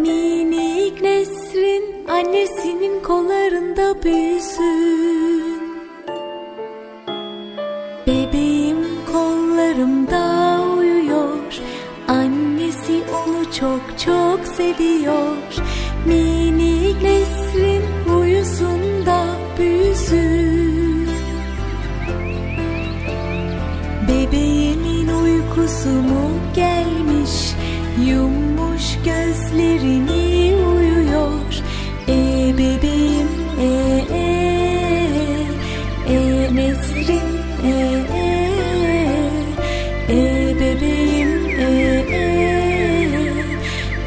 Minik Nesrin annesinin kollarında büyüsün. Bebeğim kollarımda uyuyor. Annesi onu çok çok seviyor. Minik Nesrin uyusun da büyüsün. Bebeğimin uykusu mu gelmiş? Yummuş gözlerini uyuyor. E bebeğim e e e Nesrin e e e bebeğim e e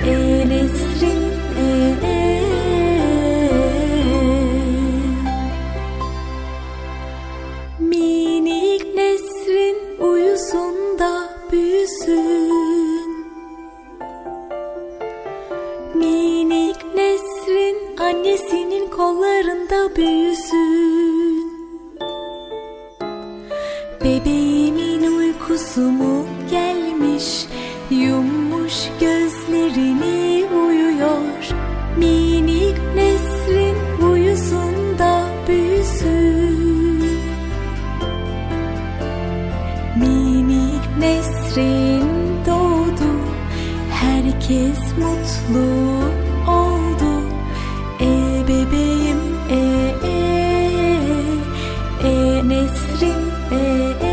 e Nesrin e e. Minik Nesrin uyusun da büyüsün annesinin kollarında büyüsün. Bebeğimin uykusu mu gelmiş? Yummuş gözlerini uyuyor. Minik Nesrin uyusun da büyüsün. Minik Nesrin doğdu. Herkes mutlu Nesrin